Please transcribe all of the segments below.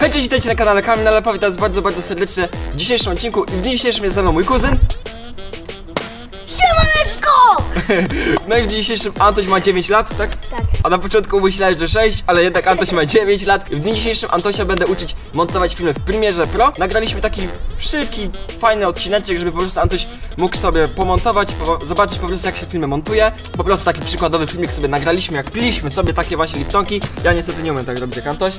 Hej, cześć, witajcie na kanale Kamil Nalepa, witam was bardzo, bardzo serdecznie w dzisiejszym odcinku i w dniu dzisiejszym jest ze mną mój kuzyn Siemaneczko! No i w dniu dzisiejszym Antoś ma 9 lat, tak? Tak. A na początku myślałem, że 6, ale jednak Antoś ma 9 lat. W dniu dzisiejszym Antosia będę uczyć montować filmy w Premierze Pro. Nagraliśmy taki szybki, fajny odcineczek, żeby po prostu Antoś mógł sobie pomontować, po, zobaczyć po prostu jak się filmy montuje. Po prostu taki przykładowy filmik sobie nagraliśmy, jak piliśmy sobie takie właśnie liptonki. Ja niestety nie umiem tak robić jak Antoś.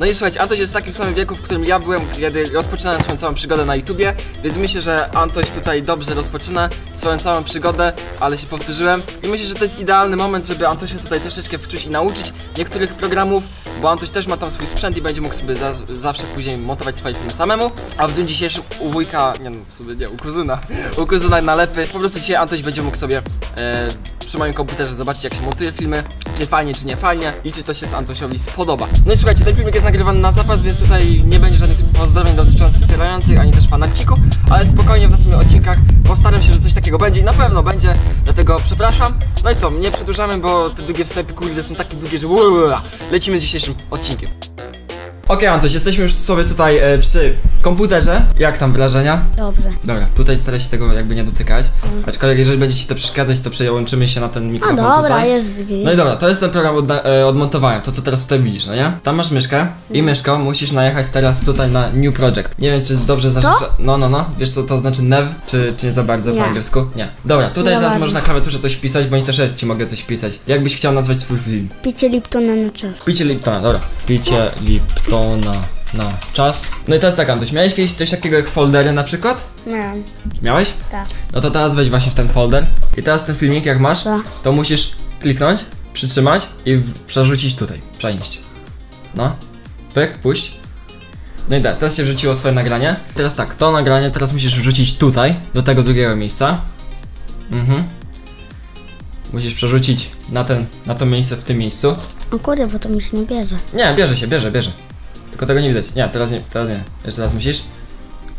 No i słuchajcie, Antoś jest w takim samym wieku, w którym ja byłem, kiedy rozpoczynałem swoją całą przygodę na YouTubie, więc myślę, że Antoś tutaj dobrze rozpoczyna swoją całą przygodę, ale się powtórzyłem. I myślę, że to jest idealny moment, żeby Antosia tutaj troszeczkę wczuć i nauczyć niektórych programów, bo Antoś też ma tam swój sprzęt i będzie mógł sobie za, zawsze później montować swoje filmy samemu, a w dniu dzisiejszym u wujka, nie no, w sumie nie, u kuzyna, u kuzyna nalepy, po prostu dzisiaj Antoś będzie mógł sobie e, przy moim komputerze zobaczyć jak się montuje filmy, czy fajnie, czy nie fajnie i czy to się z Antosiowi spodoba. No i słuchajcie, ten filmik jest nagrywany na zapas, więc tutaj nie będzie żadnych pozdrowień dotyczących wspierających, ani też fanacików, ale spokojnie w następnych odcinkach postaram się, że coś takiego będzie i na pewno będzie, dlatego przepraszam. No i co, nie przedłużamy, bo te długie wstępy kurde są takie długie, że lecimy z dzisiejszym odcinkiem. Okej Antoś, jesteśmy już sobie tutaj e, przy komputerze. Jak tam wrażenia? Dobrze. Dobra, tutaj staraj się tego jakby nie dotykać. Aczkolwiek jeżeli będzie ci to przeszkadzać, to przełączymy się na ten A mikrofon dobra, tutaj. jest No i dobra, to jest ten program od, e, od montowania, to co teraz tutaj widzisz, no nie? Tam masz myszkę i myszką musisz najechać teraz tutaj na New Project. Nie wiem, czy dobrze znaczy. No, no, no. Wiesz co to znaczy nev, czy, czy nie za bardzo po Nie. angielsku? Nie. Dobra, tutaj Nie teraz bardzo. możesz na klawiaturze coś wpisać, bądź też ja ci mogę coś wpisać. Jak byś chciał nazwać swój film? Picie Liptona na czas. Picie Liptona, dobra. Picie Liptona na czas. No i teraz tak, Antoś, miałeś kiedyś coś takiego jak foldery na przykład? Miałem. Miałeś? Tak. No to teraz wejdź właśnie w ten folder i teraz ten filmik jak masz, Tak. to musisz kliknąć, przytrzymać i w- przerzucić tutaj, przenieść. No, pyk, puść. No i tak, teraz się wrzuciło twoje nagranie. Teraz tak, to nagranie teraz musisz wrzucić tutaj, do tego drugiego miejsca. Mhm. Musisz przerzucić na ten, na to miejsce w tym miejscu. O kurde, bo to mi się nie bierze. Nie, bierze się, bierze, bierze. Tylko tego nie widać. Nie, teraz nie, teraz nie. Jeszcze raz musisz.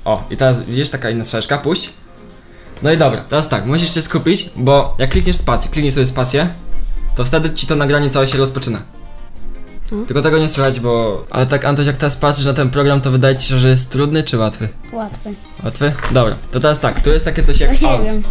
O, i teraz widzisz taka inna strzałeczka, puść. No i dobra, teraz tak, musisz się skupić, bo jak klikniesz spację, kliknij sobie spację, to wtedy ci to nagranie całe się rozpoczyna. Tylko tego nie słychać, bo... Ale tak, Antoś, jak teraz patrzysz na ten program, to wydaje ci się, że jest trudny czy łatwy? Łatwy. Łatwy? Dobra, to teraz tak, tu jest takie coś jak Nie alt. wiem.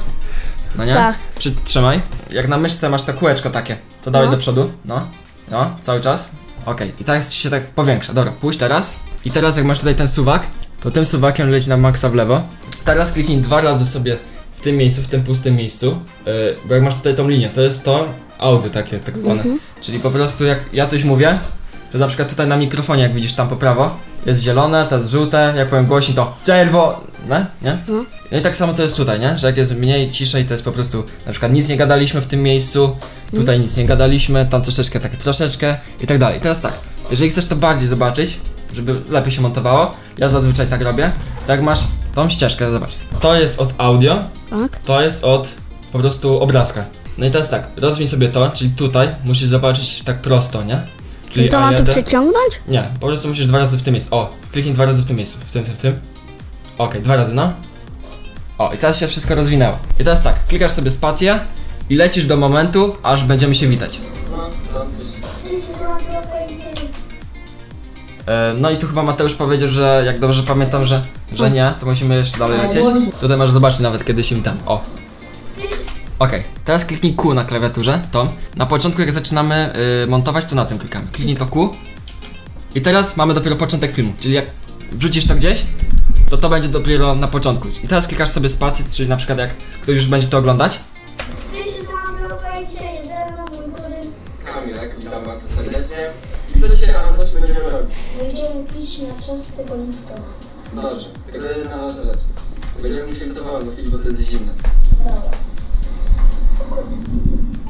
No nie? Tak. Przytrzymaj. Jak na myszce masz to kółeczko takie, to dawaj No. do przodu. No, no, cały czas. Okej, i teraz ci się tak powiększa. Dobra, pójdź teraz. I teraz jak masz tutaj ten suwak, to tym suwakiem leci na maksa w lewo. Teraz kliknij dwa razy sobie w tym miejscu, w tym pustym miejscu. Yy, bo jak masz tutaj tą linię, to jest to audio takie tak zwane. Czyli po prostu jak ja coś mówię, to na przykład tutaj na mikrofonie, jak widzisz tam po prawo, jest zielone, to jest żółte, jak powiem głośniej to czerwone, nie? No. No i tak samo to jest tutaj, nie? Że jak jest mniej, ciszej, to jest po prostu na przykład nic nie gadaliśmy w tym miejscu, tutaj nic nie gadaliśmy, tam troszeczkę, tak troszeczkę i tak dalej. Teraz tak, jeżeli chcesz to bardziej zobaczyć, żeby lepiej się montowało, ja zazwyczaj tak robię, to jak masz tą ścieżkę, zobacz, to jest od audio, Tak? to jest od po prostu obrazka. No i teraz tak, rozwiń sobie to, czyli tutaj musisz zobaczyć tak prosto, nie? I to mam tu A1. przeciągnąć? Nie, po prostu musisz dwa razy w tym miejscu. O, kliknij dwa razy w tym miejscu. W tym, w tym, w tym. Okej, dwa razy, no. O, i teraz się wszystko rozwinęło. I teraz tak, klikasz sobie spację i lecisz do momentu, aż będziemy się witać. E, No i tu chyba Mateusz powiedział, że jak dobrze pamiętam, że, że nie, to musimy jeszcze dalej lecieć. Tutaj możesz zobaczyć nawet kiedy się witam. O. Okej, teraz kliknij Q na klawiaturze, to. Na początku jak zaczynamy y, montować, to na tym klikamy. Kliknij to Q. I teraz mamy dopiero początek filmu, czyli jak wrzucisz to gdzieś, to to będzie dopiero na początku. I teraz klikasz sobie spację, czyli na przykład jak ktoś już będzie to oglądać. Cześć, jestem i dzisiaj jest ze mną mój kuzyn. Kamilek, witam bardzo serdecznie. Co dzisiaj będziemy robić? Będziemy pić na czas tego liptona. Dobrze, tylko jedna ważna rzecz. Będziemy filtrowały go pić, bo to jest zimne.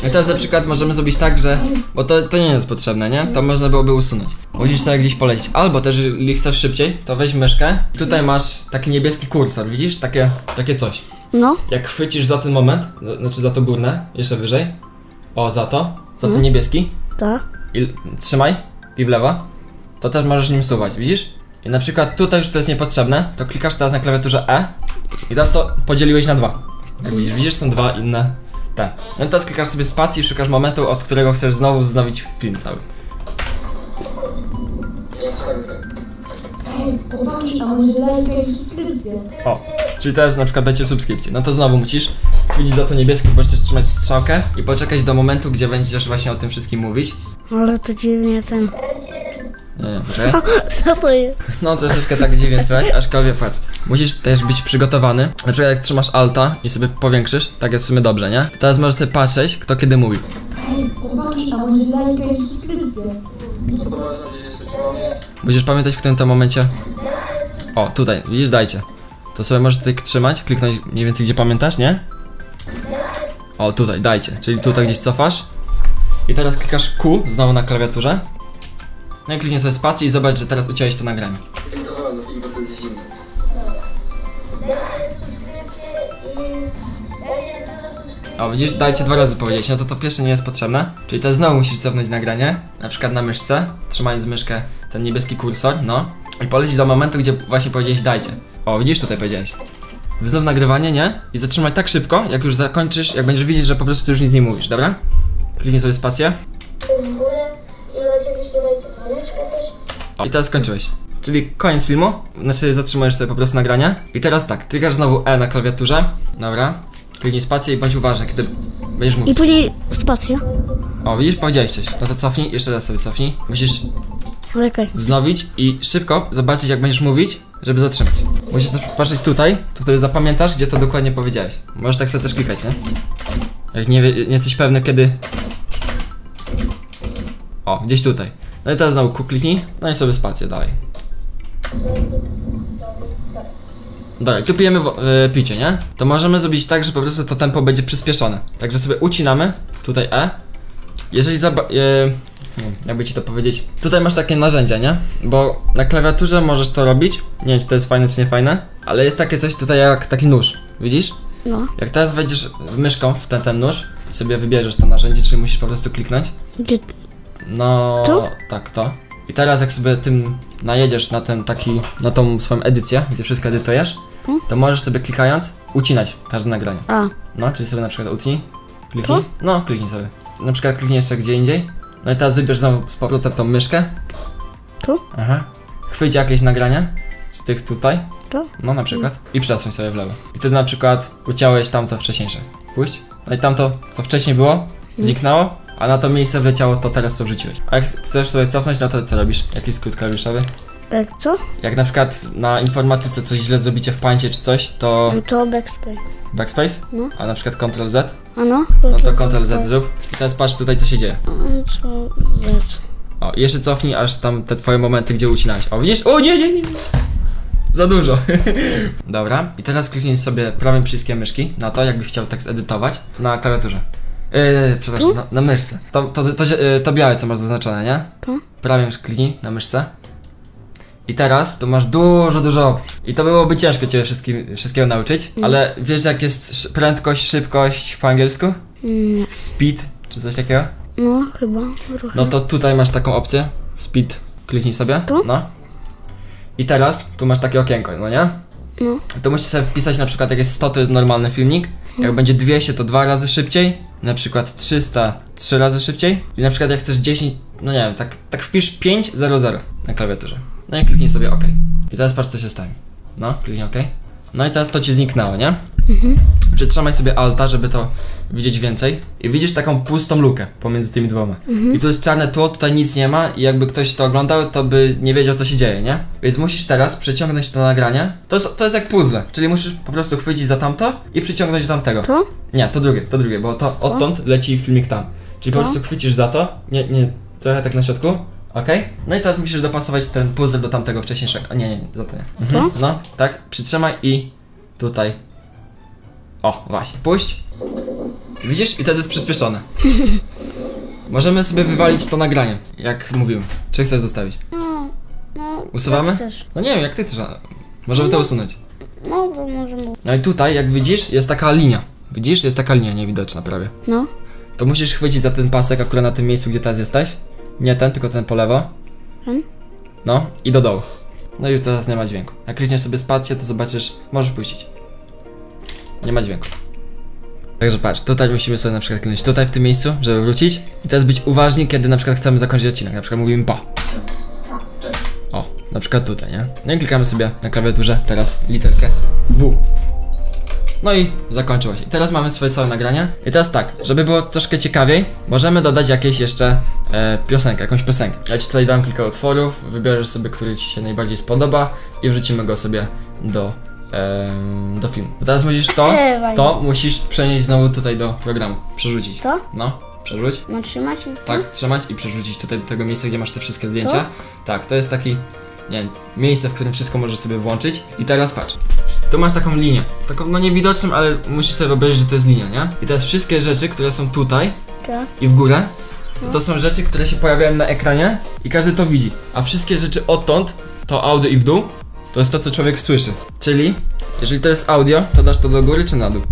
I teraz na przykład możemy zrobić tak, że. Bo to, to nie jest potrzebne, nie? To można byłoby usunąć. Musisz sobie gdzieś polecieć. Albo też, jeżeli chcesz szybciej, to weź myszkę. Tutaj masz taki niebieski kursor, widzisz? Takie, takie coś. No. Jak chwycisz za ten moment, no- znaczy za to górne, jeszcze wyżej. O, za to, za ten niebieski. Tak. I trzymaj i w lewo. To też możesz nim suwać, widzisz? I na przykład tutaj już to jest niepotrzebne, to klikasz teraz na klawiaturze E i teraz to podzieliłeś na dwa. Jak widzisz, widzisz są dwa inne te. No i teraz klikasz sobie spacji i szukasz momentu, od którego chcesz znowu wznowić film cały. Tak chłopaki, a może subskrypcję? O, czyli teraz na przykład dajcie subskrypcję. No to znowu musisz chwycić za to niebieskie, bądź trzymać strzałkę i poczekać do momentu, gdzie będziesz właśnie o tym wszystkim mówić. Ale to dziwnie ten. Nie, nie, poczekaj. Co to jest? No troszeczkę tak dziwnie słychać, aczkolwiek patrz. Musisz też być przygotowany. Na przykład jak trzymasz alta i sobie powiększysz, tak jest w sumie dobrze, nie? Teraz możesz sobie patrzeć, kto kiedy mówi. Ej, chłopaki, a może lepiej subskrypcję? Musisz pamiętać w którym to momencie. O, tutaj, widzisz, dajcie. To sobie możesz tutaj trzymać, kliknąć mniej więcej gdzie pamiętasz, nie? O, tutaj, dajcie. Czyli tutaj gdzieś cofasz. I teraz klikasz Q znowu na klawiaturze. No i kliknij sobie spację i zobacz, że teraz uciąłeś to nagranie. O, widzisz, dajcie dwa razy powiedzieć, no to to pierwsze nie jest potrzebne. Czyli to znowu musisz cofnąć nagranie, na przykład na myszce, trzymając myszkę, ten niebieski kursor, no. I polecić do momentu, gdzie właśnie powiedziałeś dajcie. O, widzisz, tutaj powiedziałeś. Wzów nagrywanie, nie? I zatrzymać tak szybko, jak już zakończysz, jak będziesz widzieć, że po prostu już nic nie mówisz, dobra? Kliknij sobie spację. I teraz skończyłeś. Czyli koniec filmu, znaczy zatrzymujesz sobie po prostu nagranie. I teraz tak, klikasz znowu E na klawiaturze. Dobra. Kliknij spację i bądź uważny, kiedy będziesz I mówić. później spacja. O, widzisz, powiedziałeś coś. No to cofnij, jeszcze raz sobie cofnij. Musisz Czekaj. wznowić i szybko zobaczyć, jak będziesz mówić, żeby zatrzymać. Musisz też patrzeć tutaj, to wtedy zapamiętasz, gdzie to dokładnie powiedziałeś. Możesz tak sobie też klikać, nie? Jak nie, nie jesteś pewny, kiedy... O, gdzieś tutaj. No i teraz znowu kliknij, no i sobie spację dalej. Dalej, tu pijemy y, picie, nie? To możemy zrobić tak, że po prostu to tempo będzie przyspieszone. Także sobie ucinamy, tutaj E. Jeżeli zaba... Y, nie wiem, jakby ci to powiedzieć. Tutaj masz takie narzędzia, nie? Bo na klawiaturze możesz to robić. Nie wiem, czy to jest fajne, czy nie fajne. Ale jest takie coś tutaj jak taki nóż. Widzisz? No. Jak teraz wejdziesz myszką w ten, ten nóż sobie wybierzesz to narzędzie, czyli musisz po prostu kliknąć. Gdzie... No, Tu? tak, to. I teraz jak sobie tym najedziesz na ten taki, na tą swoją edycję, gdzie wszystko edytujesz, to możesz sobie klikając ucinać każde nagranie. A. No, czyli sobie na przykład utnij, kliknij, no, kliknij sobie. Na przykład kliknij jeszcze gdzie indziej. No i teraz wybierz znowu z powrotem tą myszkę. Tu? Aha. Chwyć jakieś nagrania z tych tutaj. Tu? No na przykład. I przesuń sobie w lewo. I wtedy na przykład uciąłeś tamto wcześniejsze. Puść. No i tamto, co wcześniej było, zniknęło, a na to miejsce wleciało to teraz, co wrzuciłeś. A jak chcesz sobie cofnąć, no to co robisz? Jaki skrót klawiszowy? Jak co? Jak na przykład na informatyce coś źle zrobicie w pańcie czy coś, to To backspace. backspace? No. A na przykład Ctrl Z? A no? No to Ctrl Z zrób. I teraz patrz tutaj, co się dzieje. Z. O, jeszcze cofnij aż tam te twoje momenty, gdzie ucinałeś. O, widzisz? O, nie, nie, nie. Za dużo. Dobra, i teraz kliknij sobie prawym przyciskiem myszki na to, jakbyś chciał tak zedytować na klawiaturze. Yy, przepraszam, na, na myszce. To, to, to, to, yy, to białe, co masz zaznaczone, nie? To? Prawym kliknij na myszce. I teraz tu masz dużo, dużo opcji. I to byłoby ciężko cię wszystkim, wszystkiego nauczyć, ale wiesz jak jest sz- prędkość, szybkość po angielsku? Nie. Speed, czy coś takiego? No, chyba. Trochę. No to tutaj masz taką opcję. Speed. Kliknij sobie. Tu? No. I teraz tu masz takie okienko, no nie? No. To musisz sobie wpisać na przykład jak jest 100 to jest normalny filmik. Jak będzie 200 to dwa razy szybciej. Na przykład 300 trzy razy szybciej. I na przykład jak chcesz 10, no nie wiem, tak, tak wpisz 500 na klawiaturze. No i kliknij sobie OK. I teraz patrz co się stanie. No, kliknij OK. No i teraz to ci zniknęło, nie? Przytrzymaj sobie alta, żeby to widzieć więcej. I widzisz taką pustą lukę pomiędzy tymi dwoma. I tu jest czarne tło, tutaj nic nie ma i jakby ktoś to oglądał, to by nie wiedział co się dzieje, nie? Więc musisz teraz przeciągnąć to nagranie. To jest, to jest jak puzzle, czyli musisz po prostu chwycić za tamto i przyciągnąć do tamtego. To? Nie, to drugie, to drugie, bo to odtąd leci filmik tam. Czyli po To? prostu chwycisz za to, nie, nie, trochę tak na środku, okej? No i teraz musisz dopasować ten puzzle do tamtego wcześniejszego. A nie, nie, za to nie. Mhm. No, tak, przytrzymaj i tutaj. O, właśnie, puść. Widzisz? I teraz jest przyspieszone. Możemy sobie wywalić to nagranie, jak mówiłem. Czy chcesz zostawić? No. No. Usuwamy? jak chcesz. No nie wiem, jak ty chcesz. a- Możemy to usunąć. No, bo możemy. No i tutaj, jak widzisz, jest taka linia. Widzisz? Jest taka linia niewidoczna prawie. No. To musisz chwycić za ten pasek akurat na tym miejscu, gdzie teraz jesteś. Nie ten, tylko ten po lewo. Ten? No i do dołu. No i teraz nie ma dźwięku. Jak klikniesz sobie spację, to zobaczysz, możesz puścić. Nie ma dźwięku. Także patrz, tutaj musimy sobie na przykład kliknąć tutaj w tym miejscu, żeby wrócić. I teraz być uważni, kiedy na przykład chcemy zakończyć odcinek. Na przykład mówimy pa. O, Na przykład tutaj, nie? No i klikamy sobie na klawiaturze teraz literkę W. No i zakończyło się. I teraz mamy swoje całe nagranie. I teraz tak, żeby było troszkę ciekawiej, możemy dodać jakieś jeszcze e, piosenkę, jakąś piosenkę. Ja ci tutaj dam kilka utworów, wybierzesz sobie, który ci się najbardziej spodoba i wrzucimy go sobie do, em, do filmu. Teraz musisz to, to musisz przenieść znowu tutaj do programu. Przerzucić. To? No, przerzuć. Mam trzymać już Tak, trzymać i przerzucić tutaj do tego miejsca, gdzie masz te wszystkie zdjęcia. Tak, to jest taki, nie wiem, miejsce, w którym wszystko możesz sobie włączyć. I teraz patrz. Tu masz taką linię. Taką, no niewidoczną, ale musisz sobie wyobrazić, że to jest linia, nie? I teraz wszystkie rzeczy, które są tutaj To? i w górę, to, to są rzeczy, które się pojawiają na ekranie i każdy to widzi. A wszystkie rzeczy odtąd, to audio i w dół, to jest to, co człowiek słyszy. Czyli, jeżeli to jest audio, to dasz to do góry czy na dół?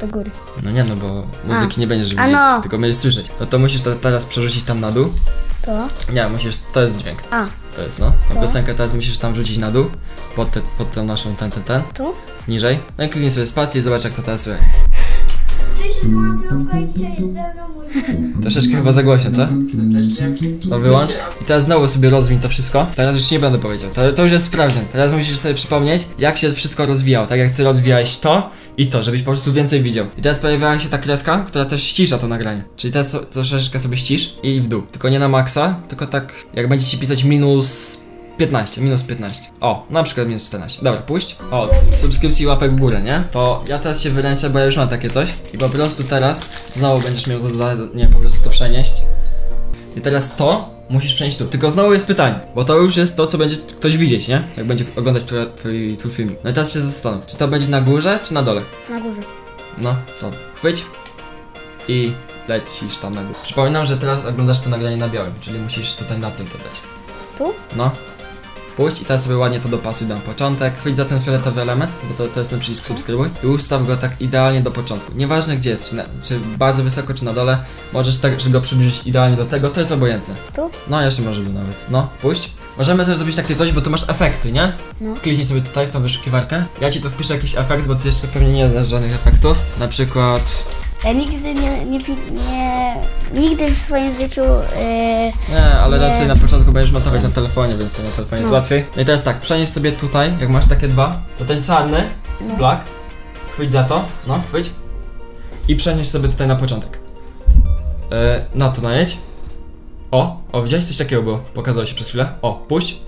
Do góry. No nie, no bo muzyki nie będziesz A widzieć, no. tylko będziesz słyszeć. No to musisz to teraz przerzucić tam na dół. To? Nie, musisz, to jest dźwięk. A, To jest, no. Tą To? piosenkę teraz musisz tam wrzucić na dół, pod, te, pod tą naszą ten, ten, ten, tu? niżej. No i kliknij sobie spację i zobacz jak to teraz słychać. Cześć, jestem i dzisiaj jest ze mną. Troszeczkę chyba za głośno, co? No wyłącz. I teraz znowu sobie rozwiń to wszystko. Teraz już nie będę powiedział. To, to już jest sprawdzian. Teraz musisz sobie przypomnieć, jak się wszystko rozwijało. Tak jak ty rozwijałeś to i to, żebyś po prostu więcej widział. I teraz pojawiała się ta kreska, która też ścisza to nagranie. Czyli teraz troszeczkę sobie ścisz i w dół. Tylko nie na maksa, tylko tak jak będzie ci pisać minus 15, minus 15. O, na przykład minus 14. Dobra, puść. O, subskrypcji łapek w górę, nie? To ja teraz się wyręczę, bo ja już mam takie coś. I po prostu teraz znowu będziesz miał za zadanie po prostu to przenieść. I teraz to musisz przenieść tu. Tylko znowu jest pytanie, bo to już jest to, co będzie ktoś widzieć, nie? Jak będzie oglądać twój, twój, twój filmik. No i teraz się zastanów, czy to będzie na górze, czy na dole? Na górze. No, to chwyć i lecisz tam na górę. Przypominam, że teraz oglądasz to nagranie na białym, czyli musisz tutaj na tym to dać. Tu? No. Puść i teraz sobie ładnie to dopasuj na początek. Chwyć za ten fioletowy element, bo to, to jest ten przycisk subskrybuj i ustaw go tak idealnie do początku. Nieważne gdzie jest, czy, na, czy bardzo wysoko, czy na dole. Możesz tak, go przybliżyć idealnie do tego, to jest obojętne. Tu? No, jeszcze może tu nawet. No, puść. Możemy też zrobić takie coś, bo tu masz efekty, nie? No. Kliknij sobie tutaj w tą wyszukiwarkę. Ja ci tu wpiszę jakiś efekt, bo ty jeszcze pewnie nie znasz żadnych efektów. Na przykład... Ja nigdy nie, nie, nie nigdy w swoim życiu yy, Nie, ale Nie. raczej na początku będziesz montować na telefonie, więc na telefonie jest No. łatwiej. No i teraz tak, przenieś sobie tutaj, jak masz takie dwa, to ten czarny, No. black, chwyć za to, no, chwyć. I przenieś sobie tutaj na początek. Yy, na to najedź. O, o, widziałeś? Coś takiego było, pokazało się przez chwilę. O, puść.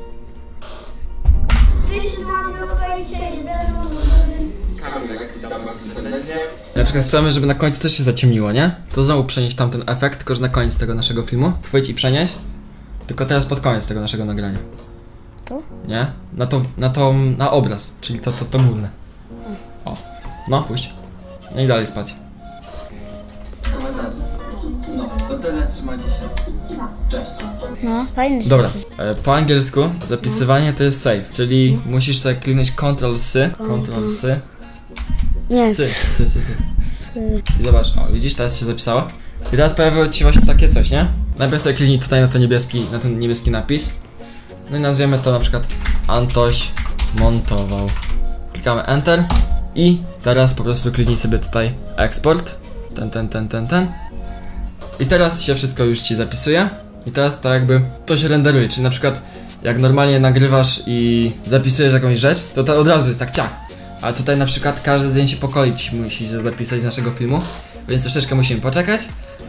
Przykład chcemy, żeby na końcu też się zaciemniło, nie? To znowu przenieść tamten efekt, tylko że na koniec tego naszego filmu. Chwyć i przenieś. Tylko teraz pod koniec tego naszego nagrania. Tu? Nie? Na to, na to, na obraz, czyli to, to, to główne. O. No, puść. No i dalej spację. No, to tyle, trzymajcie się. Cześć. no fajny Dobra, e, po angielsku zapisywanie to jest save, czyli musisz sobie kliknąć Ctrl sy, Ctrl sy, Nie, sy, sy, sy, sy. I zobacz, o widzisz, teraz się zapisało. I teraz pojawiło ci właśnie takie coś, nie? Najpierw sobie kliknij tutaj na, to niebieski, na ten niebieski napis. No i nazwiemy to na przykład Antoś montował. Klikamy Enter i teraz po prostu kliknij sobie tutaj Export. Ten, ten, ten, ten, ten. I teraz się wszystko już ci zapisuje. I teraz to jakby to się renderuje, czyli na przykład jak normalnie nagrywasz i zapisujesz jakąś rzecz, to to od razu jest tak ciach. A tutaj na przykład każde zdjęcie po kolei musi zapisać z naszego filmu, więc troszeczkę musimy poczekać,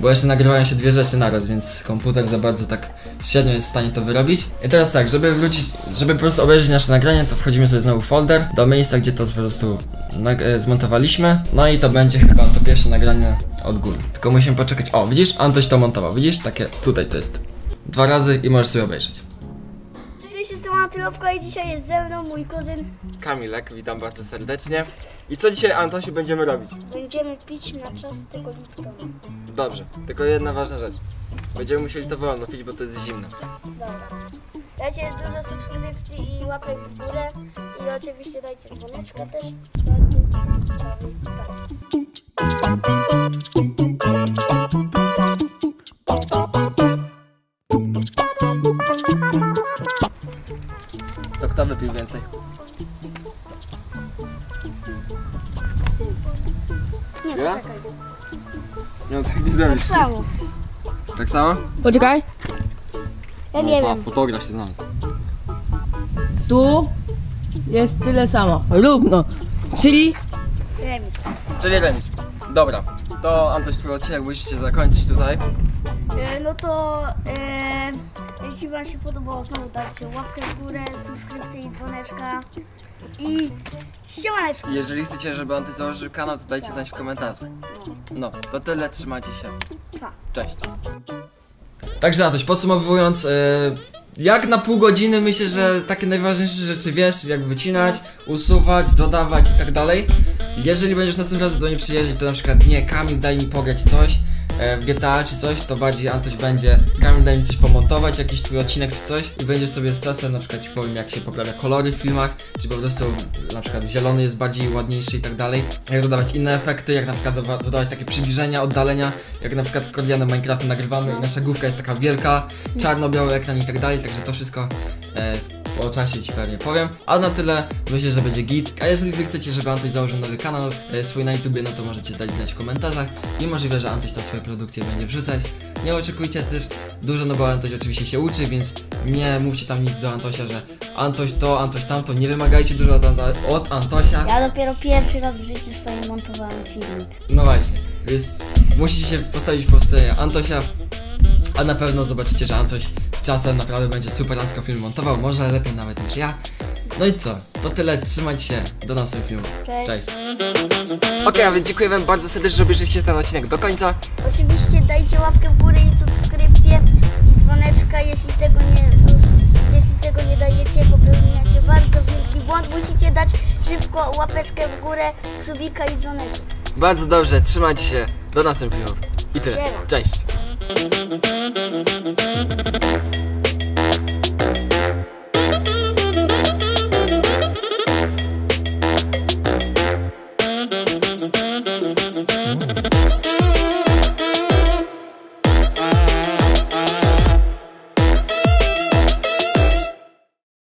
bo jeszcze nagrywają się dwie rzeczy naraz, więc komputer za bardzo tak średnio jest w stanie to wyrobić. I teraz tak, żeby wrócić, żeby po prostu obejrzeć nasze nagranie, to wchodzimy sobie znowu w folder, do miejsca, gdzie to po prostu e, zmontowaliśmy, no i to będzie chyba to pierwsze nagranie od góry. Tylko musimy poczekać, o widzisz, Antoś to montował, widzisz, takie, tutaj to jest. Dwa razy i możesz sobie obejrzeć. Antylopka i dzisiaj jest ze mną mój kuzyn. Kamilek, witam bardzo serdecznie. I co dzisiaj, Antosiu, będziemy robić? Będziemy pić na czas tego Liptona. Dobrze, tylko jedna ważna rzecz. Będziemy musieli to wolno pić, bo to jest zimne. Dobra. Dajcie dużo subskrypcji i łapek w górę. I oczywiście dajcie dzwoneczka też. Prawy. Tak samo? Poczekaj. Ja nie wiem. Fotograf się znalazł. tu jest tyle samo. Równo. Czyli Remis. Czyli remis. Dobra, to Antoś twój odcinek musicie zakończyć tutaj. E, no to e, jeśli wam się podobało, znowu dajcie łapkę w górę, subskrypcję i dzwoneczka. I siemaneczko. Jeżeli chcecie, żeby Antoś założył kanał, to dajcie znać w komentarzach. No, to tyle, trzymajcie się. Cześć. Także Antoś, podsumowując, e, jak na pół godziny myślę, że takie najważniejsze rzeczy wiesz, jak wycinać, usuwać, dodawać i tak dalej. Jeżeli będziesz następnym razem do niej przyjeżdżać, to na przykład nie, Kamil daj mi pograć coś w GTA czy coś, to bardziej Antoś będzie, Kamil daj mi coś pomontować, jakiś twój odcinek czy coś i będziesz sobie z czasem na przykład ci powiem jak się poprawia kolory w filmach, czy po prostu na przykład zielony jest bardziej ładniejszy i tak dalej, jak dodawać inne efekty, jak na przykład dodawać takie przybliżenia, oddalenia, jak na przykład z Kordianem Minecraftu nagrywamy i nasza główka jest taka wielka, czarno-biały ekran i tak dalej, także to wszystko e, po czasie ci pewnie powiem. A na tyle myślę, że będzie git. A jeżeli wy chcecie, żeby Antoś założył nowy kanał e, swój na YouTubie, no to możecie dać znać w komentarzach. I możliwe, że Antoś tam swoje produkcje będzie wrzucać. Nie oczekujcie też dużo, no bo Antoś oczywiście się uczy, więc nie mówcie tam nic do Antosia, że Antoś to, Antoś tamto. Nie wymagajcie dużo od, Anta- od Antosia. Ja dopiero pierwszy raz w życiu swoim montowałem filmik. No właśnie, więc musicie się postawić po stronie Antosia. A na pewno zobaczycie, że Antoś z czasem naprawdę będzie super lancko film montował, może lepiej nawet niż ja. No i co? To tyle, trzymajcie się, do następnego filmu. Cześć. Cześć. Okej, a więc dziękuję wam bardzo serdecznie, że obejrzeliście ten odcinek do końca. Oczywiście dajcie łapkę w górę i subskrypcję i dzwoneczka, jeśli tego nie, jeśli tego nie dajecie, popełniacie bardzo wielki błąd. Musicie dać szybko łapeczkę w górę, subika i dzwoneczek. Bardzo dobrze, trzymajcie się, do następnego filmu. I tyle, cześć. thank you